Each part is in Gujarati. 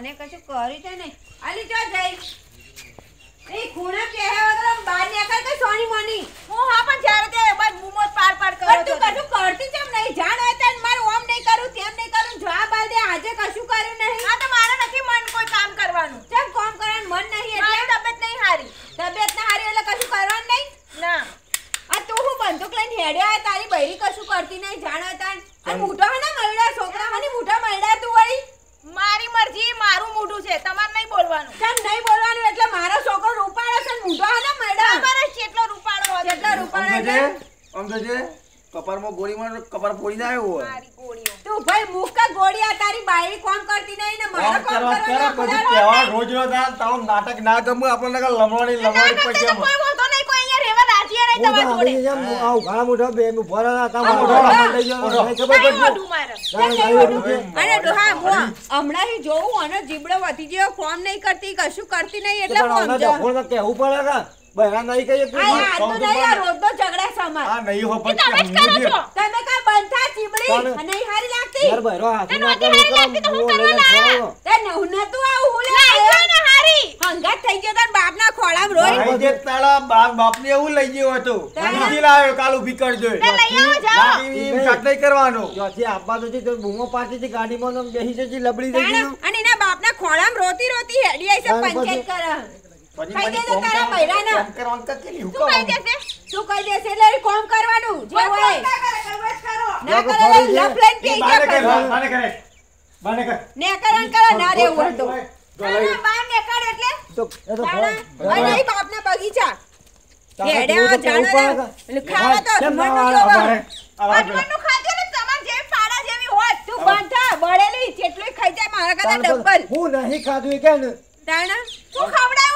મને કશું કર્યું છે ને આલી જો જઈ. એ ખૂણા કે વગર બહાર નીકળ કે સોની મોની. હું હા પણ જ્યારે તે બસ બૂમો પાર પાર કરો તું કશું કરતી કેમ નહીં? જાણ હોય તો મારું ઓમ નહીં કરું તેમ નહીં કરું જવાબ આલ દે આજે કશું કર્યું નહીં હા તો મારે નથી મન કોઈ કામ કરવાનું કેમ કામ કરવાનું મન નહીં મારી એટલે તબિયત નહીં હારી તબિયત ના હારી એટલે કશું કરવાનું નહીં ના આ તું હું બંદૂક લઈને હેડ્યા હોય, તારી બૈરી કશું કરતી નહીં જાણ હોય તાન અને મૂઠો હે ને મરડા છોકરા હની મૂઠા મરડા તું વળી મારી મરજી મારું મોઢું છે તમારે નહીં બોલવાનું કેમ નહીં બોલવાનું એટલે મારો છોકરો રૂપાળો છે ને મૂઠો હે ને મરડા ખબર જ કેટલો રૂપાળો હતો. કેટલા આમ તો છે છે, છે, કપાળમાં ગોળી મારો કપાળ ફોડી ના આવ્યો હોય. તું ભાઈ મુકા ગોળી આ તારી બાયરી કોમ કરતી નહીં ને મારા કામ કોમ કરવા કરે, પછી તહેવાર રોજ રોજ આ તાવ નાટક ના ગમે આપણને લમવાની ના પછી કોઈ વાંધો નહીં કોઈ અહીંયા રહેવા રાજી રહે તમારા જોડે. આવી જેમ ઘણા મોટા બે નું ભરા ના તા મોટા મોઢા લઈ ખબર ગાયું હતું કે, અને ડોહા હું હમણાં જોઉં અને જીબડો વધી ગયો ફોન નહીં કરતી કશું કરતી નહીં એટલે ફોન જો તો પડે કે બહેરા નહીં કહીએ કે આ તો નહીં આ પણ. રોજનો ઝઘડા સમાજ આ નહીં હો પણ તમે જ કરો છો. તમે કા બંધા ચીબડી અને હારી લાગતી? યાર બહેરો હાથી ના લાગતી તો હું કરવા લાયા? તે નવું નતું આવું હું લે ને હારી. હંગાત થઈ ગયો તાર બાપના ખોળામાં રોઈ ભાઈ જે તારા બાપ બાપને એવું લઈ ગયો હતો નથી લાવ્યો કાલ ઊભી કરજો તે લઈ આવો જાઓ. બાકી એમ કાટ નહીં કરવાનો. જ્યાંથી આપવા તો જે તો બૂમો પાટી થી ગાડીમાં માં બેસી જતી લબડી ગઈ. અને એના બાપના ખોળામાં રોતી રોતી હેડી આઈ છે પંચાયત કરે પછી ખાઈ પછી દેજો કોમ તારા કરવાનું- બૈરાને. કોમ કરવાનું તો કેટલી તું કહી દેશે? શું કહી દેશે એટલે કોમ કરવાનું જે હોય. ના કરે લપ લઈને એ પી બાને ગયા કર, કરે. બાને કરે. બાને કર. ને કરે કરે ના રહેવું હોય તો તારા બહાર નીકળ એટલે. તો એ તો તાણે ભર- બાપના બગીચા. હેડ્યા જાણે એટલે ખાવા તો ને તમાર પાડા જેવી હોત. તું બાંધા બળેલી જેટલું ખાઈ જાય મારા કરતા ડબલ. હું નહીં ખાધું કે તું કોને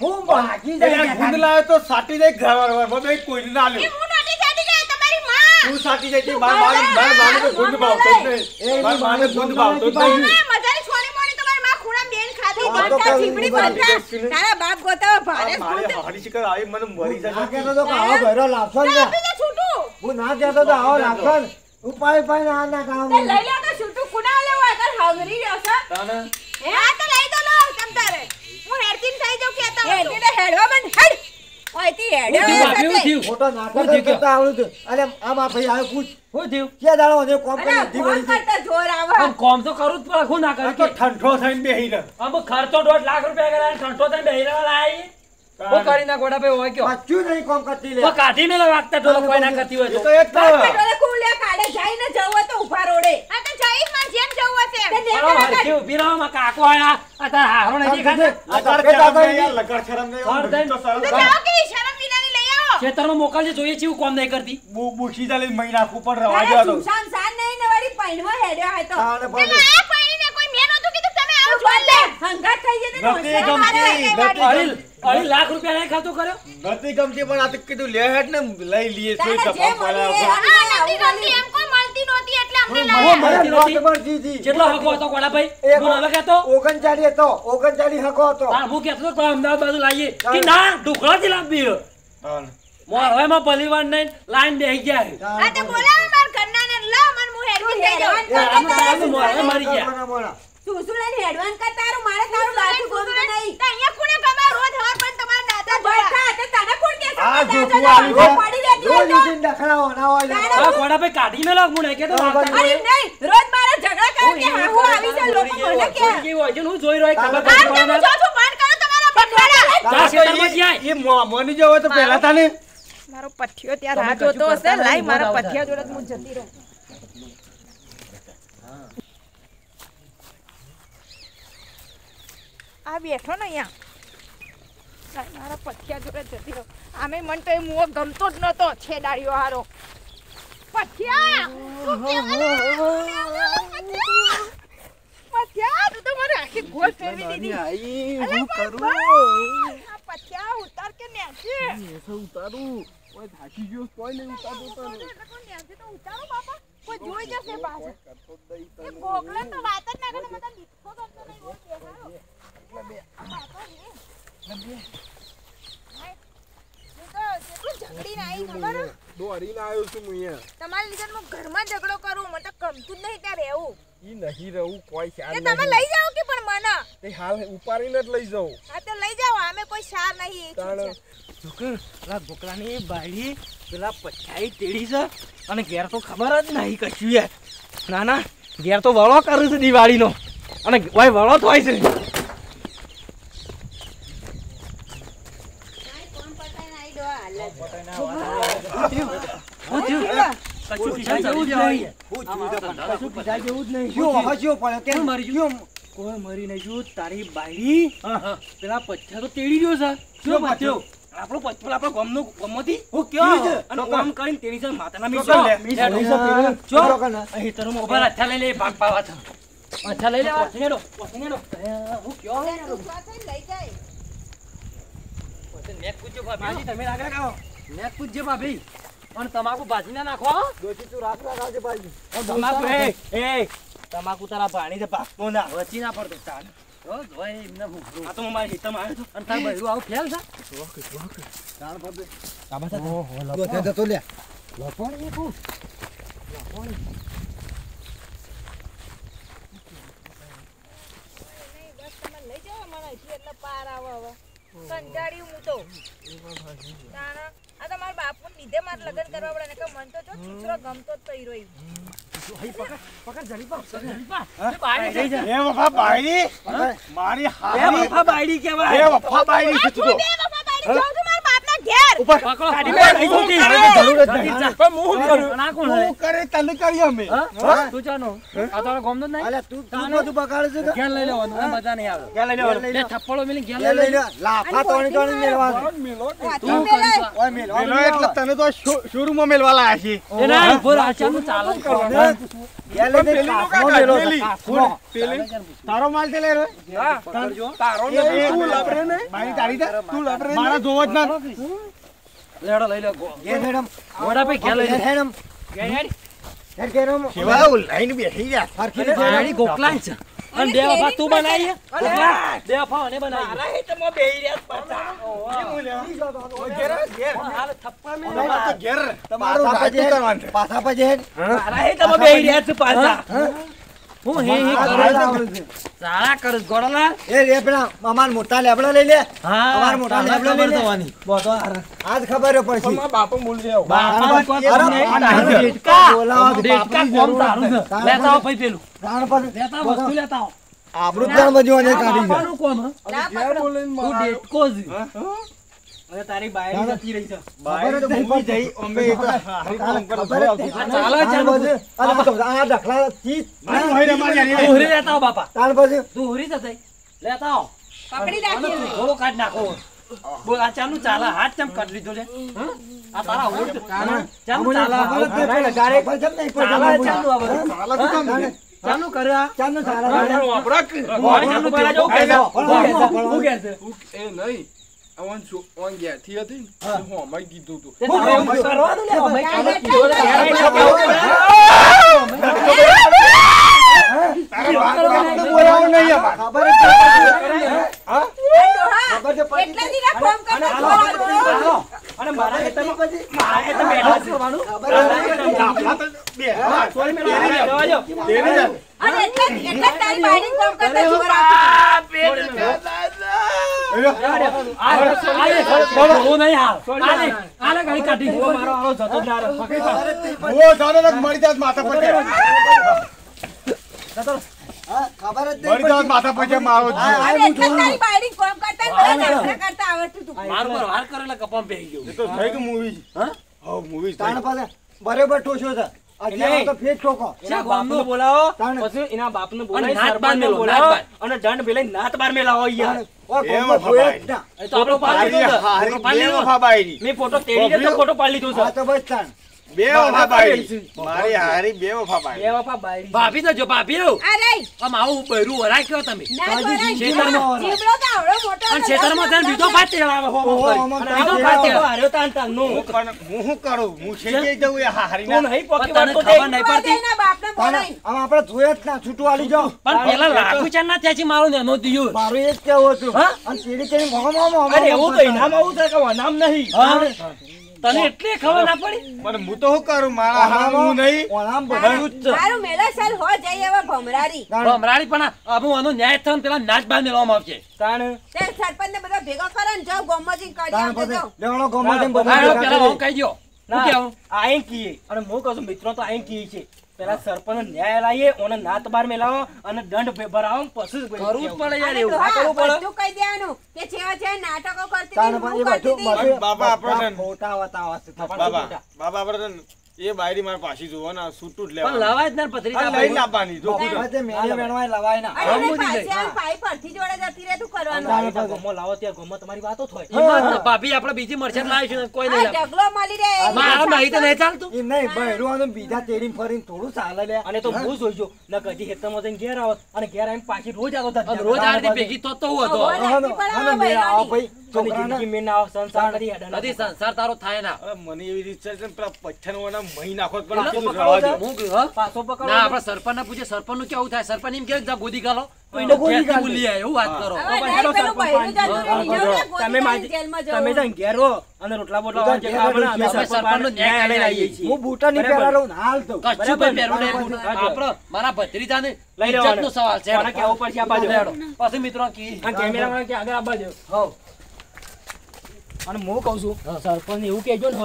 હું બાકી જાય ગુંદ લાવ્યો તો સાટી જાય ઘર વાળો બધું કોઈને ના લે હું નથી સાટી જાય તમારી માં. તું સાટી જાય તે બાર બાર બાર બાર તો ગુંદ ભાવતો જ નહીં. બાર બાર ગુંદ ભાવતો નહીં. મજાની છોરી મોરી તમારી માં ખૂણા બેન ખાધી બાંધા કઈ બાંધા તારા બાપ ગોતાવા ભારે ગુંદ હાડી. હારી આવી મને મરી ના જાય કહેતો તો કે આવો લાફન લાવશો ને. છૂટું. હું ના કહેતો તો આવો લાફન ઉપાય ઉપાય ના ના કામ લઈ લે તો છૂટું. કુના લેવા આગળ હંગરી રહ્યો છે તાને હે આ તો લઈ દો લો તમ તારે? હું હેડતીન થઈ જાઉં કેતા એ હતો એટલે હેડવા મન હેડ! ઓયથી હેડ્યો એટલે. મોટો નાટક કરતા આવડું તો. અરે આમાં ભાઈ આવે પૂછ. હું થયું કે દાડો ને કોમ કરી દીધી નથી કરતા જોર આવે. આમ કોમ તો કરું જ પણ હું ના આ કરી તો ઠંઠો થઈને બેહી રહે આમ ખર્ચો દોઢ લાખ રૂપિયા કર્યા ઠંઠો થઈને બેહી રહેવા લાયા ઈ. કરી ના ગોડા ભાઈ હોય કે પાછું નહીં કોમ કરતી લે. તો કાઢી ને વાગતા ઢોલો કોઈ ના કરતી હોય તો. તો એક તો પેટોલે કુલે કાઢે જઈને જવું હોય તો ઊભા રોડે આ તો જઈશ હશે કાકો આયા? આ તારા હારો નહીં કે શરમ વિનાની લઈ આવો. ખેતરમાં મોકલજે જોઈએ છે કોમ નહીં કરતી. બુ- બુશી ચાલી મહી નાખું પણ રવા તારે તો. સુમસાન સાન નહીં ને વળી પૈણમાં હેડ્યો હોય તો. તાણે તે પણ લાયા પૈણીને કોઈ મેં નહોતું કીધું તમે આવો તું જોઈ હંગાત થઈ જતી ને મારે. ગમતી, અઢી લાખ રૂપિયા નહીં ખાતો કર્યો? નથી ગમતી પણ આ તો કીધું લે હેડ ને લઈ લઈએ પડ્યા નથી ગમતી એમ મળતી નહોતી એટલે અમને લાયા. મળતી મને નથી. નોટ મળતી હતી. કેટલો હકો હતો ગોડા હું હવે કહેતો ઓગણચાલીસ હતો ઓગણચાલીસ હકો હતો. તાર હું કહેતો હતો અમદાવાદ બાજુ લાવીએ કે ના ઢોકળાથી લાવવી છે. મોર હવે માં પરિવાર નહીં લાઈન બેસી ગયા આ તે બોલાવો માર ઘરનાને લાવ મન હું હેડતી થઈ જાઉં હેડવાન એ આનું તારું મોર હવે મરી ગયા. મોણા, મોણા. તું શું હેડવાન? કર તારું મારે તારું નહીં. અહીંયા કોને હવાર પણ તમારા દાદા જોયા બેઠા તે તને કોણ કે આ જોતું દાદા છે. પડી રહેતી હોય તો? ઉઠીને ડખરાવો, ના હોય આ ગોડા ભાઈ કાઢી મેલો હું નહીં કહેતો બરાબર. અરે નહીં રોજ મારે ઝઘડા કરે કે હા હું આવી છે લોકો મને કે. કેવું હોય છે હું જોઈ રહ્યો ખબર આ પડતી તમે મને. જો છો બંધ કરો તમારા પખવાડા જા ખેતરમાં જ્યાં. એ મો- મોની જવો તો પહેલા તાને. મારો પઠિયો ત્યાં રાહ જોતો હશે. લાઈ મારા પઠિયા જોડે હું જતી રહું. આ બેઠો ને અહીંયા. મારા પથિયા જોડે જતી રહું. આમે મન તો એ મુઓ ગમતો જ નતો છેડાડ્યો હારો. પથિયા! તું તું તો મારે આખી ગોળ ફેરવી દીધી. અલા, પણ ભાઈ, આ ઉતાર કે નેચે કોઈ જોઈ જશે પાછા એ ગોગલા તો વાત જ ના કરે મને તો ગમતો નહીં બહુ બેહારો બાપા. હું તો કેટલું દોડીને આવ્યો છું હું અહીંયા. તમારા લીધે હું ઘરમાં ઝઘડો કરું મને તો ગમતું જ નહીં ત્યાં રહેવું. ઈ નહીં રહું કોઈ તમે લઈ જાઓ કે પણ મને? તે હાલ ઉપાડીને જ લઈ જાઉં. હા તો લઈ જાઓ અમે કોઈ સાર નહીં તાણ. પેલા ગોકલાની બાયડી પેલા પછાઈ તેડી છે અને ઘેર તો ખબર જ નહીં કશું યાર. ના ના ઘેર તો વળો કરે છે દિવાળીનો. અને ભાઈ વળો થાય છે કોમ પતાઈને આઈ દો હાલ જ. શું થયું? કશું પીછા જેવું જ નહીં. કશું પીધા જેવું જ નહીં. શું હસ્યો પડ્યો? કેમ મરી ગયું કોઈ મરી નહીં ગયું તારી બાયડી પેલા પચ્છા તો તેડી ગયો છે. શું પચ્છો? આપણો પચ્છો આપણો ગામનો ગામમાંથી. હું કયો? છે? અને કામ કરીને તેડી છે માતાના મીસો. લે. મીસો મીસો પેલો. જો. અહીં તરમ ઊભા અચ્છા લઈ લે ભાગ પાવા છે. અચ્છા લઈ લે વસને દો વસને દો હું કયો? રૂપા લઈ જાય. મેક પૂછજો ભાભી. તમે આગળ આવો. મેક પૂછજો ભાભી. પણ તમાકુ ભાજી ના નાખો હો. ડોશી તું રાખ રાખ આવજે પાછી. તમાકુ એ એ તમાકુ તારા પાણી તો પાકતો ના વચી ના પડતો તાન ઓ જોય એ એમને ભૂખરું. આ તો હું મારા હિતમાં આવ્યો અને તાર બૈરું આવું ફેલ છે? ડોશી જતો લે. નહીં બસ તમે લઈ જાઓ મને એટલે પાર આવે હવે. કંટાળ્યું હું તો. આ તો મારા બાપુ લીધે મારે લગ્ન કરવા પડે ને કે મન તો જો છોકરો ગમતો જ તઈ રહ્યો. એ વફા બાયડી? મારી એ હારી વફા બાયડી એ વફા બાયડી પકડો કાઢી બે નહીં જોતી. જરૂર જ નહીં. પણ હું કરું? ના કોણ હું કરે તને કરી અમે. તું જાનો આ તારો ગમનો જ નહીં. અલ્યા તું તું બધું બગાડે છે ગેલ લઈ લેવાનું મજા નહીં આવે. ગેલ લઈ લેવાનું? બે થપ્પડો મેલી ગેલ લઈ લઈ લે. લાફા તોણી તોણી મેલવા તું કરી ઓય મેલ, ઓય મેલ. એટલે તને તો શો- શોરૂમમાં મેલવા લાયા છે એ ના ઊભો રહો, ચાલુ. કરવાનું. લઈ લે. તારો માલ તે લે રે. તારો એ- એ તું લાભરે ને? બાયડી તારી તું લાભરે મારા જોવો જ ના લેડો લઈ લે. ઘેર હેડમ. ગોડા પે ઘેર લઈ લે. ઘેર ઘેર ઘેર ઘેર હેડમ. કેવા લાઈન બેસી આ હેડમ. ગાડી ગોકલાન છે. અને બે વફા તું બનાવી હે? બે વફા મને બનાવી હાલ થપ્પડ મેલી તમારે તો ઘેર તમારું પાછા પાછી પાછું હેડ. કરવાનું છે. પાછા પાછી હેડ. મારા હે તમે બેહી રહ્યા પાછા. હું હે હે કરું. સારા કરું ગોડલા એ રે પેલા અમાર મોટા લેબડા લઈ લે હા અમાર મોટા લેબડા લઈ લે બોતો આજ ખબર પડશે મારા બાપા બોલ જાવ બાપા કો નહીં. ડેટકા. બોલાવા ડેટકા કોમ તારું લેતા આવો ભાઈ પેલું રાણ પર લેતા વસ્તુ લેતા આવો. આબરૂ ત્યાં બધું અને કાઢી છે કોમ હે? લા પકડો. તું ડેટકો જ. હવે તારી બાયડી જતી રહી છે નહીં બાયડી પડતી. જઈ, અમે એક કામ. આ ચાલે ચાલુ. અરે તો આ ડખલા ચીજ. મારી હોય રે, મારી. તું હુરી લેતા આવો બાપા તાણ પછી તું હુરી જતી લેતા આવો પકડી રાખી. થોડો કાઢ નાખો બોલ આ ચાલુ ચાલે હાથ ચમ કાઢ લીધો છે? આ તારા હોટ ચાલુ અમને ચાલે ખબર જ નહીં પડે. ચાલુ આ બધું. ચાલે શું કામ ચાલુ કરે આ ચાલનું ચાલે. ચાલુ પહેલા જવું કે? એ નહીં ઓન ગયા થી હતી ને હું કીધું તું કરવાનું કાલે નથી. કીધું એટલે? તારા દીના ફોન કરતા જોવાનું. હાલો. અને મારા ખેતરમાં પછી મારા ખેતરમાં બેઠા છે. ખબર જ નહીં. દાખલા તો બે. સોરી મેલો, આ જવા દો. અને એટલા એટલા જ તારી બાયડીને ફોન કરતા જોવાનું. આ પેટ બરોબર છે. બાપને બોલાવો. પછી એના બાપને અને બોલાવી બાર સરપંચને બોલાવો. અને દંડ પેલા નાત બાર મેલાવો યાર ફોટો પાડી લીધો ફોટો પાડી તો બસ. બે વફા બાયરી. મારી હારી બે વફા બે વફા બાયડી. ભાભી તો જો ભાભી આ આમ આવું બૈરું વરાય કયો તમે ના. ખેતરમાં. જીવડો તો આવડો મોટો અને. ખેતરમાં જઈને બીજો ભાત તેડાવે હો, હો, બીજો ભાત. હાર્યો તાન તાનનો. હું પણ હું શું કરું હું શેકી જઉં એ હારી ના નહીં પોકી વાત તો ખબર નહીં પડતી બાપને. આમ આપણે જોયે જ ના છૂટું આલી જાઓ પણ પેલા લાખુ ચાન ના ત્યાંથી મારું નેનો દિયો મારું એ જ કેવું હતું હા? અને ચીડી ચીડી મોમાં મોમાં અરે એવું તો ઇનામ આવું થાય કે નામ નહીં હા તને એટલી ખબર ના પડી? પણ હું તો શું કરું? મારા હારામાં હું નહીં. ઓણામ બધું જ મારું મેલા સાલ હો જઈ એવા ભમરારી. ભમરારી પણ આ આનો ન્યાય થન પેલા નાચ બાર મેળવવામાં આવશે તાણ. તે સરપંચ ને બધા ભેગા કરો ને જાવ ગોમજી કાઢી જાઓ. લેવાનો ગોમજી બધું પેલા હું કહી દો હું ના કેવું આ કીએ. અને હું કહું છું મિત્રો તો અહીં કીએ છે. પેલા સરપંચ ન્યાય લાવીએ ઓને નાત બાર મેલાવો અને દંડ ભરાવો પછી કરવું જ પડે યાર એવું. કરવું પડે. તું કહી દેવાનું કે જેવા જેવા નાટકો કરતી બાપા, આપણે વતાવા બાબા બાબા આપણે એ બાયરી મારે પાછી જોવો ના સૂટું જ પણ લવાય જ ના આ લઈ ના પાણી જો તે મેળે લવાય. ના. આવીને પાઈ પરથી જોડે જતી રહે, તું કરવાનું? ગમો લાવો ત્યાં ગમો તમારી વાતો થાય ભાભી આપણે બીજી મરચાં લાવીશું ને કોઈ નહીં ડગલો લાવે. ઢગલો મળી રહે, મારા. નહીં તો નહીં ચાલતું? એ નહીં બૈરું આનું બીજા તેડી ફરીને થોડું ચાલે લે. અને તો હું. જોઈજો. ન કજી હેતરમાં જઈને ઘેર આવો અને ઘેર આવીને પાછી રોજ આવતો રોજ આરતી ભેગી તો તો. હું હતો આવા ભાઈ. છોકરાને જિંદગી ના સંસાર કરી હેડે સંસાર તારો થાય ના. મને એવી રીત છે પેલા પથ્થરવાળા મહી નાખો પણ. હું પાછો પકડો ના આપણે સરપંચ ને પૂછે સરપંચનું કેવું થાય? સરપંચ એમ કે જા ગોદી ગાલો હા, નીકળો ને, મારા લઈ જવાનો સવાલ છે. પછી મિત્રો કી અને કેમેરામાં કે આગળ આવવા. અને હું કહું છું સરપંચ એવું કહેજો ને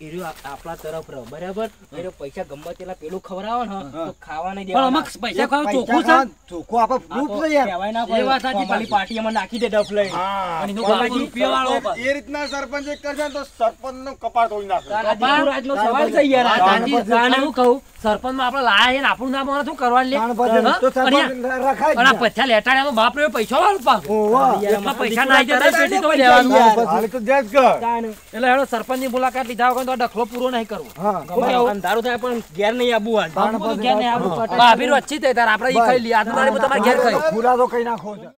કે એ આપણા તરફ રહો બરાબર એ પૈસા ગમે તેટલા પેલું ખવડાવો ને તો ખાવા નહીં પણ પૈસા ખાવા ચોખ્ખું છે ચોખ્ખું આપણે આ છે યાર ના પડે. વાત સાચી અમારી પાર્ટી એમાં નાખી દે ડફ લઈને. અને એનું કોણ બાપુ બાજી? એ રીતના સરપંચ એક કરશે તો સરપંચનું કપાળ તોડી નાખે તારા દીકરાજનો સવાલ છે યાર આ. સાચી. તાને હું કહું સરપંચમાં આપણે લાયા છે ને આપણું નામ આવે શું કરવાનું લે? તો સરપંચ રખાય આ ને. પૈસા લેટાડ્યાનો બાપ રે પૈસા વાળું પાછું ઓવા. પૈસા ના આવી તરત પેટી તો લેવાનું હાલ તો જ કર એટલે હેડો સરપંચની મુલાકાત લીધા વગર તો ડખલો પૂરો નહીં કરવો. અંધારું થાય પણ ઘેર નહીં આબુ આજ. તો ઘેર નહીં આબુ ભાભી થાય તાર. આપણે ઈ ખાઈ તમારે ઘેર ખાઈ. ખુરાદો કઈ નાખો